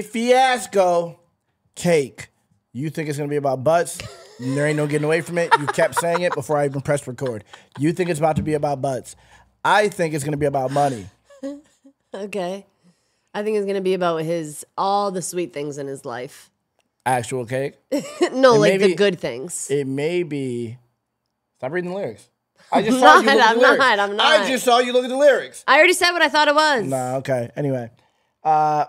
fiasco cake. You think it's gonna be about butts? There ain't no getting away from it. You kept saying it before I even pressed record. You think it's about to be about butts. I think it's gonna be about money. Okay. I think it's gonna be about his all the sweet things in his life. Actual cake. no, like maybe- the good things. It may be. Stop reading the lyrics. I just saw you look at I'm the lyrics. not, I'm I just saw you look at the lyrics. I already said what I thought it was. Nah, okay. Anyway, uh,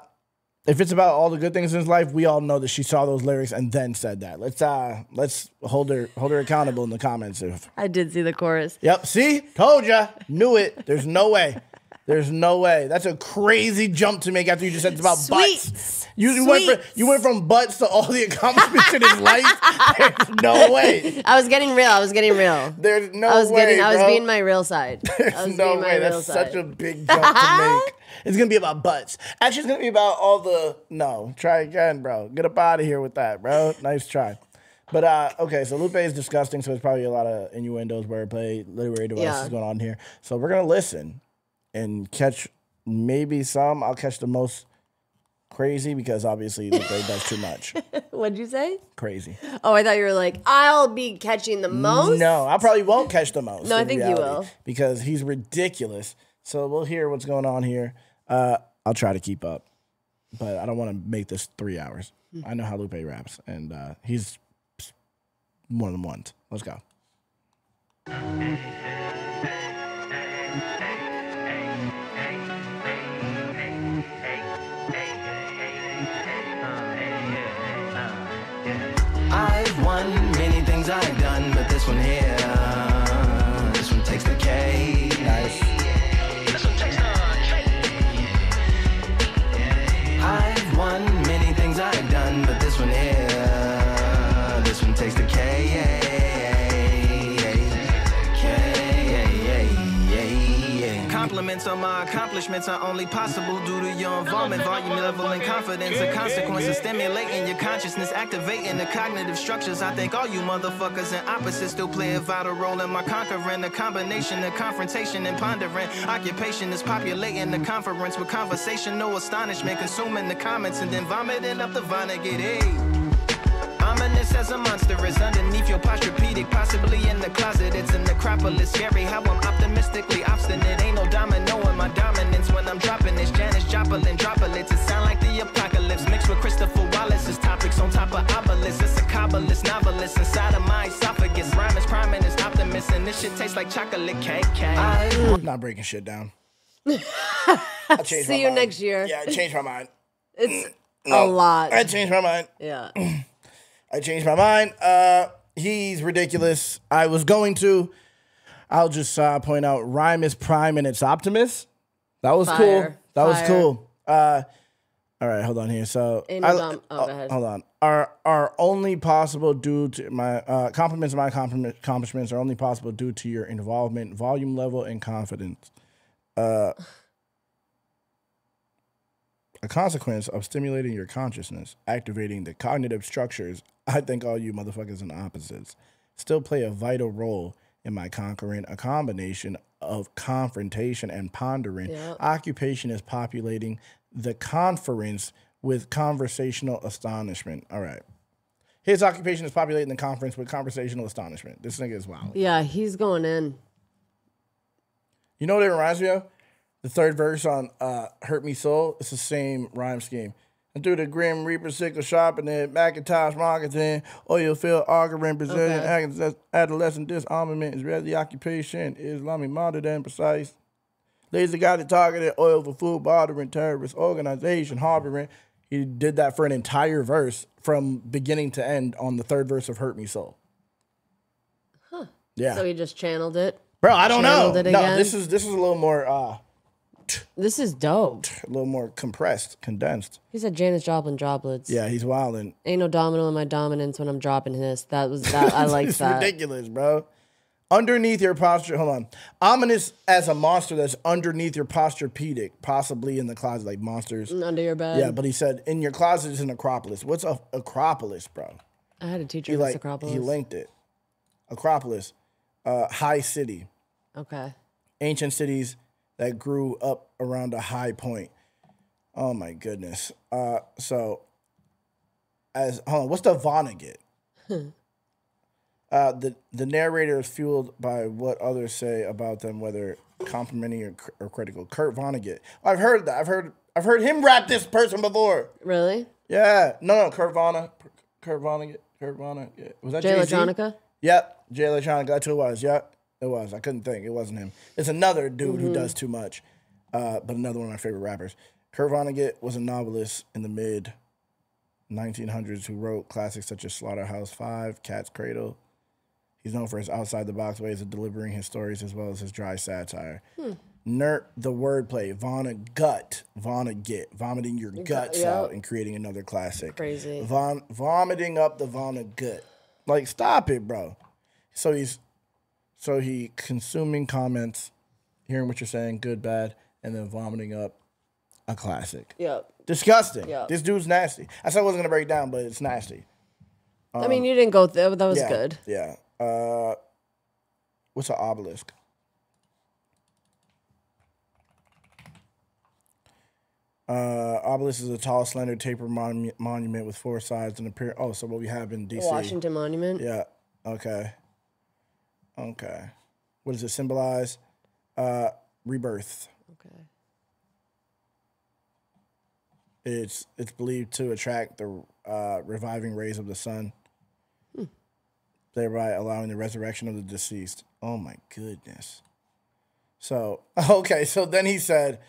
if it's about all the good things in his life, we all know that she saw those lyrics and then said that. Let's uh, let's hold her hold her accountable in the comments. If I did see the chorus. yep, see, told ya, knew it. There's no way. There's no way. That's a crazy jump to make after you just said it's about butts. You, you went from, you went from butts to all the accomplishments in his life. There's no way. I was getting real. I was getting real. There's no I was way. getting. I was being my real side. There's no way. That's side. such a big jump to make. It's gonna be about butts. Actually, it's gonna be about all the. No, try again, bro. Get up out of here with that, bro. Nice try. But uh, okay, so Lupe is disgusting, so there's probably a lot of innuendos, wordplay, literary devices Yeah. going on here. So we're gonna listen and catch maybe some. I'll catch the most crazy because obviously the Lupe does too much. What'd you say? Crazy. Oh, I thought you were like, I'll be catching the most. No, I probably won't catch the most. No, I think you will. because he's ridiculous. So we'll hear what's going on here. Uh, I'll try to keep up, but I don't want to make this three hours. Hmm. I know how Lupe raps, and uh, he's one of the ones. Let's go. This one here, Compliments on my accomplishments are only possible due to your involvement, volume level, and confidence. A consequence of stimulating your consciousness, activating the cognitive structures. I think all you motherfuckers and opposites still play a vital role in my conquering. A combination of confrontation and pondering. Occupation is populating the conference with conversation, no astonishment, consuming the comments and then vomiting up the Vonnegut. Hey. Ominous as a monster is underneath your posturepedic, possibly in the closet. It's an necropolis. Scary how I'm optimistically obstinate. Ain't no domino in my dominance when I'm dropping this. Janis Joplin droplets. It sound like the apocalypse mixed with Christopher Wallace's topics on top of obelisks. It's a kabbalist novelist inside of my esophagus. Rhyme is priming is optimist, and this shit tastes like chocolate cake. I'm not breaking shit down. I See you mind. next year. Yeah, I changed my mind. It's a lot. I changed my mind. yeah. I changed my mind. Uh, he's ridiculous. I was going to. I'll just uh, point out rhyme is prime and it's Optimus. That was cool. Fire. That was cool. Uh, all right, hold on here. So, no dom- oh, hold on. Are are only possible due to my uh, compliments. My compliment, accomplishments are only possible due to your involvement, volume level, and confidence. Uh, a consequence of stimulating your consciousness, activating the cognitive structures, I think all you motherfuckers and opposites still play a vital role in my conquering a combination of confrontation and pondering. Yep. Occupation is populating the conference with conversational astonishment. All right. His occupation is populating the conference with conversational astonishment. This nigga is wild. Yeah, he's going in. You know what it reminds me of? The third verse on uh, Hurt Me Soul. It's the same rhyme scheme. And through the Grim Reaper sickle shopping at Macintosh marketing, oil field arguing, Brazilian Okay. adolescent- disarmament, Israeli occupation, Islamic modern and precise. Laser guided targeted oil for food bartering, terrorist organization, harboring. He did that for an entire verse from beginning to end on the third verse of Hurt Me Soul. Huh. Yeah. So he just channeled it. Bro, I don't know. it No, again? this is this is a little more uh This is dope. a little more compressed, condensed. He said Janis Joplin droplets. Yeah, he's wilding. Ain't no domino in my dominance when I'm dropping this. That was that. I like that. ridiculous, bro. Underneath your posture, hold on. Ominous as a monster that's underneath your posture pedic, possibly in the closet, like monsters. Under your bed. Yeah, but he said in your closet is an Acropolis. What's a Acropolis, bro? I had a teacher He like Acropolis. he linked it. Acropolis, uh, high city, okay. ancient cities that grew up around a high point. Oh my goodness. Uh, so as hold on, what's the Vonnegut? uh, the the narrator is fueled by what others say about them, whether complimenting or, or critical. Kurt Vonnegut. I've heard that. I've heard I've heard him rap this person before. Really? Yeah. No, no, Kurt Vonnegut. Kurt Vonnegut. Kurt Vonnegut. Was that Jay? Electronica? Yep, Jay Electronica. That's who it was. Yep, it was. I couldn't think. It wasn't him. It's another dude who does too much, uh, but another one of my favorite rappers. Kurt Vonnegut was a novelist in the mid 1900s who wrote classics such as Slaughterhouse Five, Cat's Cradle. He's known for his outside the box ways of delivering his stories as well as his dry satire. Nert the wordplay, Vonnegut, Vonnegut, vomiting your guts yeah. out and creating another classic. Crazy. Von, vomiting up the Vonnegut. Like, stop it, bro. So he's, so he consuming comments, hearing what you're saying, good, bad, and then vomiting up a classic. Yep. Disgusting. Yeah. This dude's nasty. I said I wasn't gonna break down, but it's nasty. I mean, you didn't go through. That was Um, yeah, good. Yeah. Uh, what's an obelisk? Uh, obelisk is a tall, slender, tapered monu- monument with four sides and appear. Oh, so what we have in DC? Washington Monument. Yeah. Okay. Okay. What does it symbolize? Uh, rebirth. Okay. It's it's believed to attract the uh, reviving rays of the sun, thereby allowing the resurrection of the deceased. Oh my goodness. So okay, so then he said,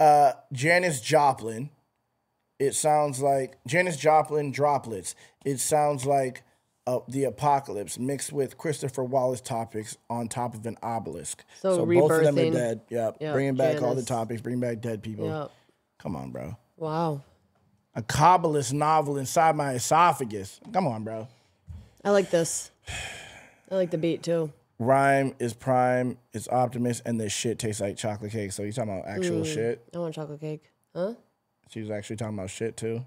uh, Janis Joplin. It sounds like Janis Joplin droplets. It sounds like uh, the apocalypse mixed with Christopher Wallace topics on top of an obelisk. So both of them are dead. Yep. Yep, Bringing back all the topics. Bringing back dead people. Yep. Come on, bro Wow. a Kabbalist novel inside my esophagus. Come on, bro. I like this. I like the beat too. Rhyme is prime, it's optimist, and this shit tastes like chocolate cake. So you talking about actual shit? I want chocolate cake. Huh? She was actually talking about shit too.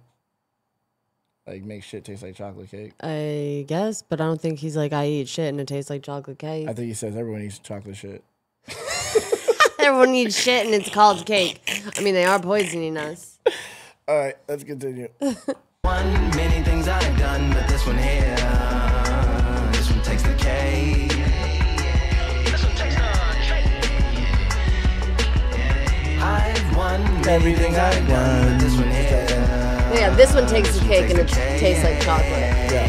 Like make shit taste like chocolate cake. I guess, but I don't think he's like I eat shit and it tastes like chocolate cake. I think he says everyone eats chocolate shit. Everyone eats shit and it's called cake. I mean, they are poisoning us. All right, let's continue. One, many things I've done, but this one here, this one takes the cake. This one takes I've won Everything I've done. but this one here. Yeah, this one takes the cake and it tastes like chocolate. Yeah.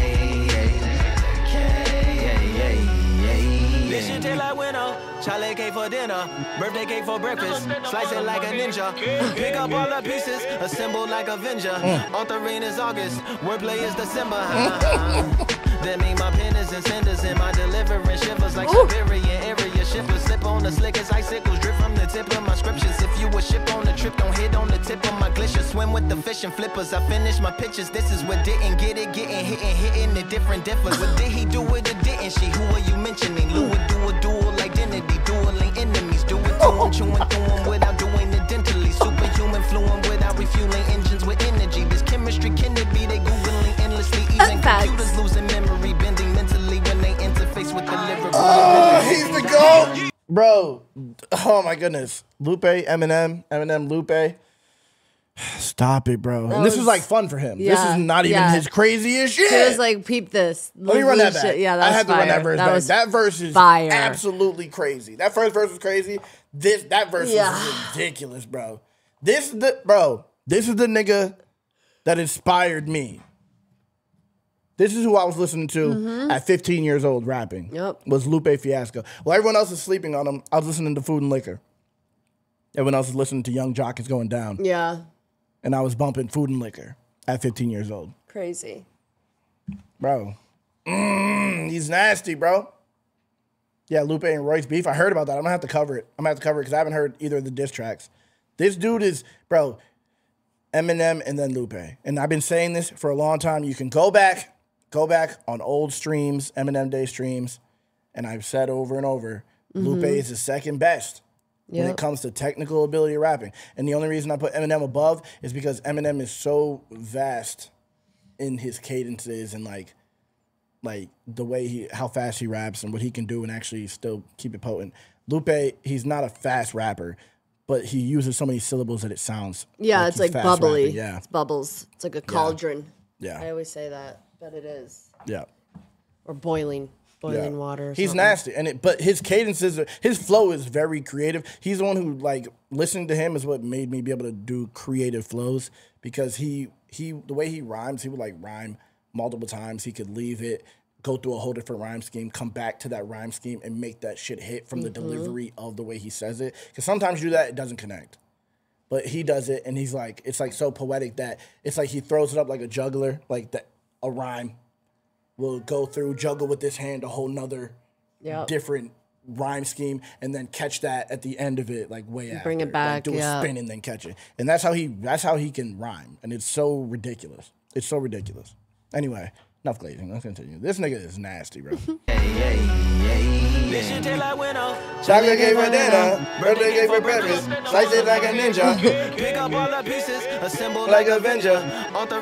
This shit taste like winter. Chocolate cake for dinner. Birthday cake for breakfast. Slice it like a ninja. Pick up all the pieces. Assemble like Avenger. Mm. Authoring is August. Wordplay is December. that mean my pen is in cinders and my deliverance shivers like Siberian area shippers. Sip on the slickest icicles. Drip from the tip of my scriptures. If you a ship on the trip, don't hit on the tip of my glacier. Swim with the fish and flippers. I finish my pictures. This is what didn't get it. Getting hit and hitting the different differs. What did he do with it? Didn't she? Who are you mentioning? Lou would do a dual identity. Dueling enemies. Do it to him. Chewing through him without doing it dentally. Superhuman fluent without refueling engines with energy. This chemistry can it be? They Googling endlessly. Even computers losing memory. Bending mentally when they interface with the ah, liver. Oh, he's the goat, bro. Oh my goodness, Lupe, Eminem, Eminem, Lupe. Stop it, bro. And this is was- like fun for him. this is not even yeah. his craziest shit. He was like, peep this. Let me run that Shit. back. Yeah, that I had to run that verse that back. Was that verse is fire. absolutely crazy. That first verse was crazy. This that verse Yeah. is ridiculous, bro. This is the bro. This is the nigga that inspired me. This is who I was listening to at 15 years old rapping. Mm-hmm. Yep. Was Lupe Fiasco. Well, everyone else is sleeping on him, I was listening to Food and Liquor. Everyone else is listening to Yung Joc is going down. yeah, And I was bumping Food and Liquor at 15 years old. crazy. Bro. Mm, he's nasty, bro. Yeah, Lupe and Royce beef. I heard about that. I'm gonna have to cover it. I'm gonna have to cover it because I haven't heard either of the diss tracks. This dude is, bro, Eminem and then Lupe. And I've been saying this for a long time. You can go back, go back on old streams, Eminem Day streams, and I've said over and over, Lupe mm-hmm. is the second best when it comes to technical ability of rapping. And the only reason I put Eminem above is because Eminem is so vast in his cadences and like like the way he how fast he raps and what he can do and actually still keep it potent. Lupe, he's not a fast rapper, but he uses so many syllables that it sounds. Yeah, it's he's like fast bubbly. rapping. Yeah, It's bubbles. It's like a cauldron. I yeah, I always say that, but it is. yeah. Or boiling, boiling Yeah. water. or He's something. nasty, and it, but his cadences, are- his flow is very creative. He's the one who like listening to him is what made me be able to do creative flows because he he the way he rhymes, he would like rhyme multiple times. He could leave it, go through a whole different rhyme scheme, come back to that rhyme scheme, and make that shit hit from the mm-hmm. delivery of the way he says it. Because sometimes you do that, it doesn't connect. But he does it, and he's like, it's like so poetic that it's like he throws it up like a juggler, like that a rhyme will go through, juggle with this hand a whole nother Yep. different rhyme scheme, and then catch that at the end of it, like way after. Bring it Like, back, do yeah. a spin and then catch it, and that's how he that's how he can rhyme, and it's so ridiculous. It's so ridiculous. Anyway, enough glazing. Let's continue. This nigga is nasty, bro. Bitch, until I went off. Chocolate cake for dinner, birthday cake for breakfast. Slice it like a ninja. Pick up all the pieces, assemble Like Avenger.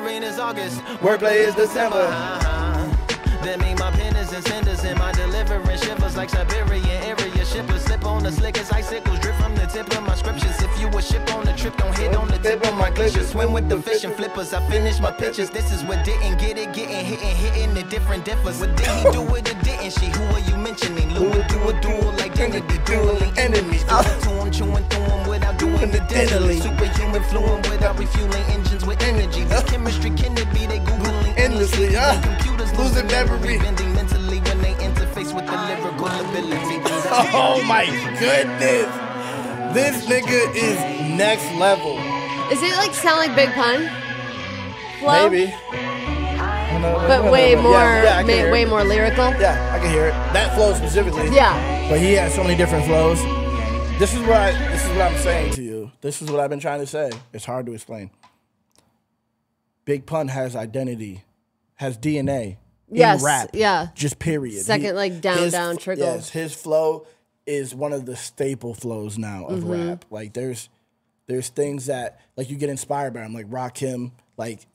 rain is August. Wordplay is December. Uh-huh. That mean my in cinders and my deliverance shivers like Siberian area shippers. Slip on the slick as icicles, drip from the tip of my scriptures. If you a ship on the trip, don't hit on the tip of my glitches. Swim with the fish and flippers. I finish my pitches. This is what didn't get it, getting hit and hitting the different differs. What did he do it or didn't she? Who are you mentioning? Lou would do a duel dual identity, dueling enemies. It to him, chewing through him without doing the diddly. Superhuman fluent without refueling engines with energy. This chemistry can it be? They googling Endlessly, endlessly. huh? Computers Losing memory. bending interface with the lyrical ability. Oh my goodness. This nigga is next level. Is it like sound like Big Pun? Flow? Maybe. But way more, Yeah, yeah, I can ma- hear it. way more lyrical. Yeah, I can hear it. That flow specifically. Yeah. But he has so many different flows. This is what I, this is what I'm saying to you. This is what I've been trying to say. It's hard to explain. Big Pun has identity, has DNA. Yes, rap. yeah. Just period. Second, like, down, down, trickle. Yes, his flow is one of the staple flows now of Mm-hmm. rap. Like there's there's things that like you get inspired by them, like Rakim, like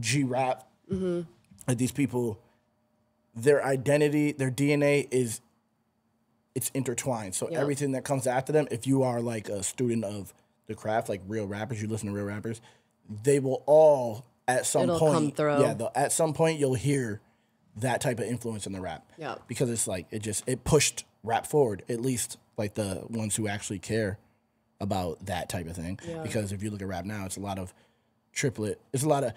G Rap. Mm-hmm. Like these people, their identity, their DNA is it's intertwined. So Yeah. everything that comes after them, if you are like a student of the craft, like real rappers, you listen to real rappers, they will all at some It'll point, come through. yeah, at some point you'll hear that type of influence in the rap. Yeah. because it's like it just it pushed rap forward. At least like the ones who actually care about that type of thing. Because if you look at rap now, it's a lot of triplet. It's a lot of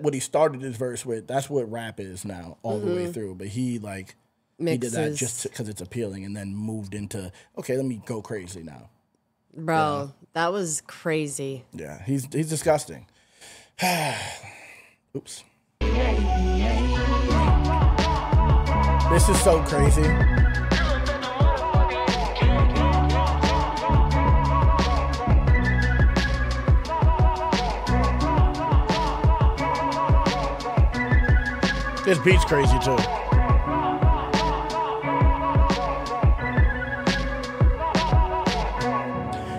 what he started his verse with. That's what rap is now, all the way through. But he like he did that Mm-hmm. Just because it's appealing, and then moved into okay, let me go crazy now. Bro, that was crazy. Yeah, he's he's disgusting. Oops. This is so crazy. This beat's crazy too.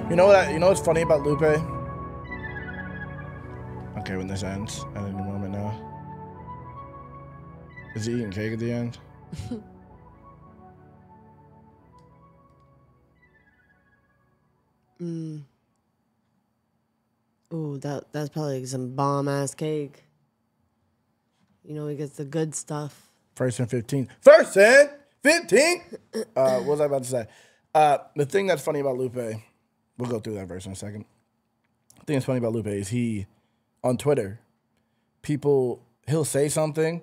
You know what? You know what's funny about Lupe? Okay, when this ends at any moment now, is he eating cake at the end? Ooh, that that's probably some bomb ass cake. You know, he gets the good stuff. First and fifteen. First and fifteen. Uh, what was I about to say? Uh, the thing that's funny about Lupe, we'll go through that verse in a second. The thing that's funny about Lupe is he, on Twitter, people he'll say something,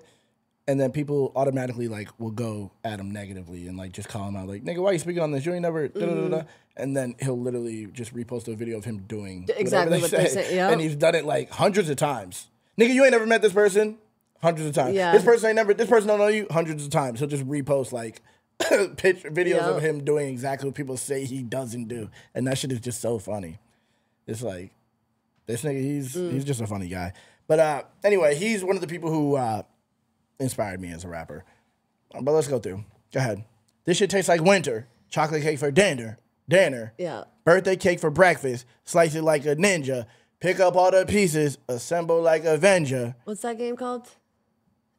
and then people automatically like will go at him negatively and like just call him out like nigga why you speaking on this? You ain't never da, da, da, da. and then he'll literally just repost a video of him doing Exactly what they say, yeah. and he's done it like hundreds of times. Nigga you ain't never met this person? Hundreds of times. Yeah. this person ain't never this person don't know you? Hundreds of times. He'll just repost like picture videos Yeah. of him doing exactly what people say he doesn't do. And that shit is just so funny. It's like this nigga he's Mm. he's just a funny guy. But uh anyway he's one of the people who uh inspired me as a rapper. Uh, But let's go through. Go ahead. This shit tastes like winter. Chocolate cake for dinner. Dinner. Yeah. Birthday cake for breakfast. Slice it like a ninja. Pick up all the pieces. Assemble like Avenger. What's that game called?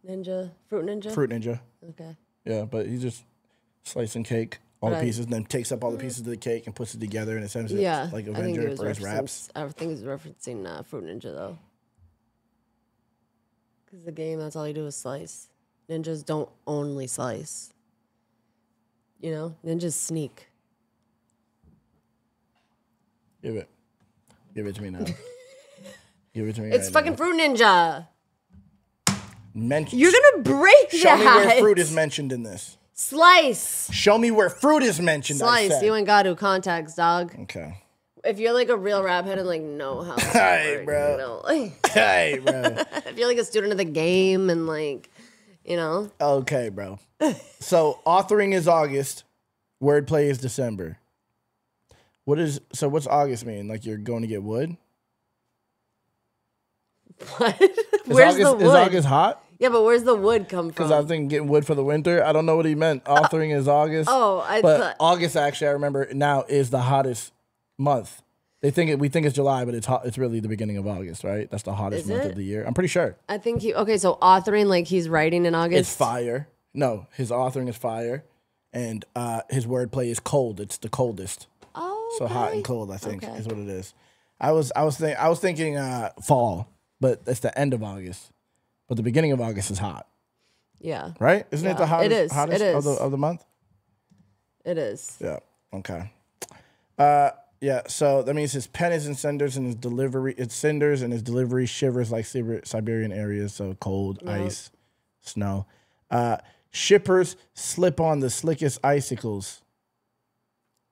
Ninja, Fruit Ninja. Fruit ninja. Okay. Yeah, but he's just slicing cake all the pieces, and then takes up all the pieces of the cake and puts it together and it sends it like I think he Avenger for his raps. I think he was referencing uh, Fruit Ninja though, because the game that's all you do is slice. Ninjas don't only slice. You know, ninjas sneak. Give it, give it to me now. give it to me. It's right fucking now. Fruit Ninja. Mention. You're gonna break Show that. me where fruit is mentioned in this. Slice. Show me where fruit is mentioned. I Slice. said. You ain't got to contacts, dog. okay. If you're like a real rap head and like know how, Hey, bro. You know, like, Hey, bro. if you're like a student of the game and like, you know, okay, bro. So authoring is August. Wordplay is December. What is so? What's August mean? Like you're going to get wood? What? where's August, the wood? Is August hot? Yeah, but where's the wood come from? Because? I was thinking getting wood for the winter. I don't know what he meant. Authoring is August. Oh, I but August actually, I remember now is the hottest month. They think it, we think it's July, but it's hot. It's really the beginning of August, right? That's the hottest Is month it? of the year. I'm pretty sure. I think he. Okay, so authoring like he's writing in August. It's fire. No, his authoring is fire, and uh, his wordplay is cold. It's the coldest. Oh, So hot and cold, I think, Okay. is what it is. I was I was think I was thinking uh, fall, but it's the end of August. But the beginning of August is hot, Yeah, right? Isn't it the Yeah, hottest it is, hottest it of the of the month? it is. Yeah. Okay. Uh, yeah. So that means his pen is in cinders and his delivery it's cinders and his delivery shivers like Siber- Siberian areas, so cold, ice, snow. Uh, shippers slip on the slickest icicles.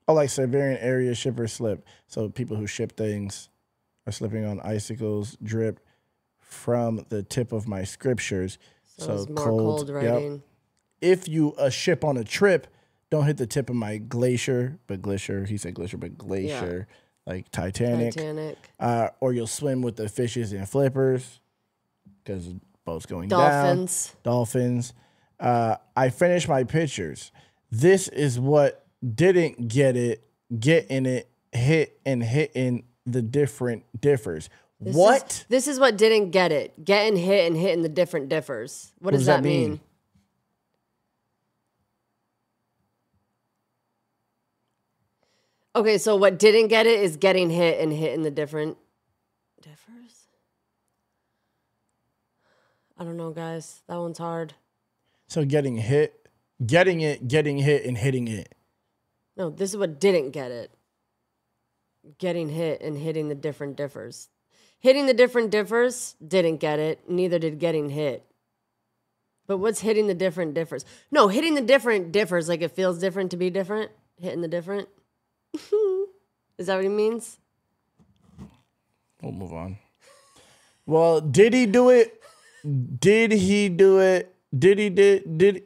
Oh, like Siberian area shippers slip. So people who ship things are slipping on icicles drip from the tip of my scriptures. So, it's more cold, yep writing. if you a ship on a trip, don't hit the tip of my glacier, but glacier. He said glacier, but glacier, like Titanic. Titanic. Uh, or you'll swim with the fishes and flippers because boat's going Dolphins. down. Dolphins. Uh, I finished my pictures. This is what didn't get it, getting it, hit and hitting the different differs. This what? Is, this is what didn't get it. Getting hit and hitting the different differs. What, does, that, mean? Okay, so what didn't get it is getting hit and hitting the different differs. I don't know, guys. That one's hard. so getting hit, getting it, getting hit, and hitting it. No, this is what didn't get it. Getting hit and hitting the different differs. Hitting the different differs didn't get it. Neither did getting hit. But what's hitting the different differs? No, hitting the different differs. Like it feels different to be different. Hitting the different. is that what he means? We'll move on. Well, did he do it? Did he do it? Did he did did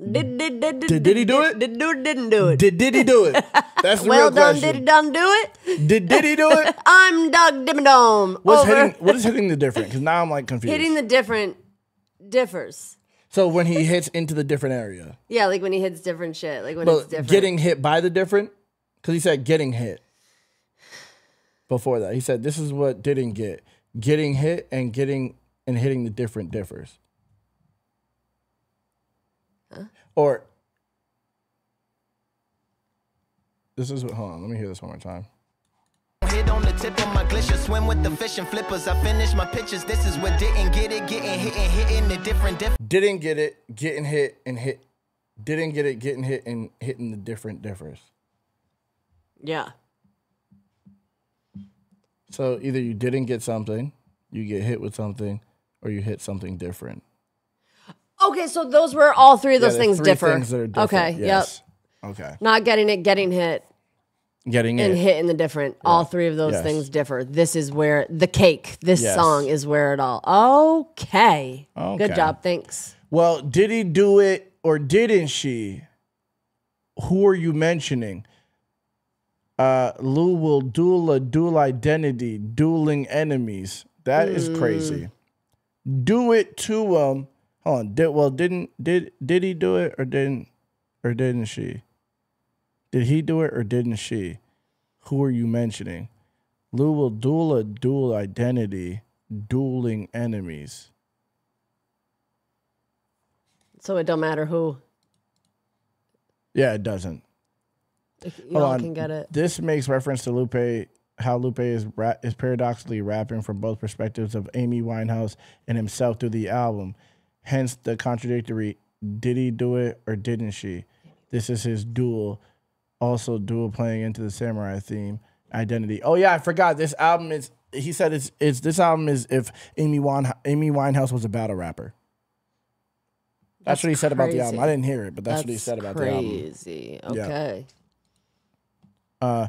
Did, did, did, Did- did he do it? Did, do, didn't do it. did did he do it? That's the well real done, question. did he done do it? Did did he do it? I'm Doug Dimmadome. What's Over. hitting? What is hitting the different? Because now I'm like confused. hitting the different differs. so when he hits into the different area, Yeah, like when he hits different shit. Like when it's but different. getting hit by the different, because he said getting hit. Before that, he said this is what didn't get getting hit and getting and hitting the different differs. Or this is what. Hold on, let me hear this one more time. Hit on the tip of my glacier, swim with the fish and flippers. I finished my pictures. This is what didn't get it, getting hit and hitting the different diff. Didn't get it, getting hit and hit. Didn't get it, getting hit and hitting the different differs. Yeah. So either you didn't get something, you get hit with something, or you hit something different. Okay, so those were all three of those Yeah, things three differ. things that are different, Okay, yes. Okay. Not getting it, getting hit, Getting and it. hitting the different. All three of those Yes. things differ. This is where the cake, this Yes. song is where it all. Okay. Okay. Good job. Thanks. Well, did he do it or didn't she? Who are you mentioning? Uh, Lou will duel a dual identity, dueling enemies. That is Hmm. crazy. Do it to him. Hold on. Did well? Didn't did did he do it or didn't or didn't she? Did he do it or didn't she? Who are you mentioning? Lou will duel a dual identity, dueling enemies. So it don't matter who. Yeah, it doesn't. Y'all on. can get it. This makes reference to Lupe, how Lupe is ra- is paradoxically rapping from both perspectives of Amy Winehouse and himself through the album. Hence the contradictory: did he do it or didn't she? This is his dual, also dual playing into the samurai theme identity. Oh yeah, I forgot. This album is. He said it's it's this album is if Amy Wine Amy Winehouse was a battle rapper. That's, That's what he said about the album. I didn't hear it, but that's, what he said about the album. crazy. Okay. Uh,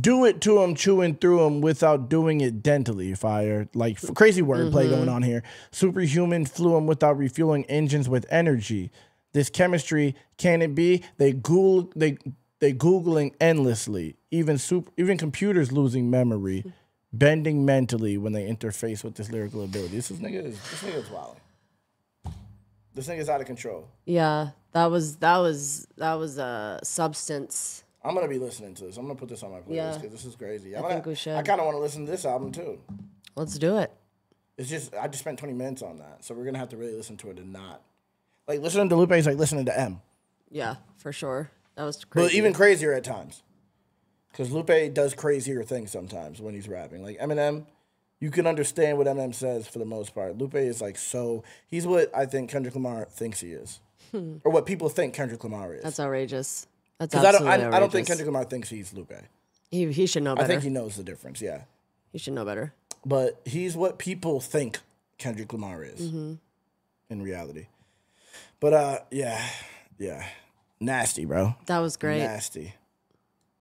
do it to him, chewing through him without doing it dentally. Fire uh, like f- crazy wordplay mm-hmm. going on here. Superhuman flew him without refueling engines with energy. This chemistry can it be? They Google they they googling endlessly. Even super even computers losing memory, bending mentally when they interface with this lyrical ability. This is nigga is this nigga is wild. This nigga's out of control. Yeah, that was that was that was a substance. I'm gonna be listening to this. I'm gonna put this on my playlist Yeah. because this is crazy. I'm I gonna- think we should. I kind of want to listen to this album too. Let's do it. It's just I just spent 20 minutes on that, so we're gonna have to really listen to it and not like listening to Lupe is like listening to M, Yeah, for sure. That was crazy. but even crazier at times. Because Lupe does crazier things sometimes when he's rapping. Like Eminem, you can understand what Eminem says for the most part. Lupe is like so he's what I think Kendrick Lamar thinks he is, hmm. or what people think Kendrick Lamar is. that's outrageous. That's Because I don't I, I don't think. Kendrick Lamar thinks he's Lupe. He he should know better. I think he knows the difference. Yeah. he should know better. but he's what people think Kendrick Lamar is Mm-hmm. in reality. But uh, yeah, yeah, nasty, bro, That was great. nasty.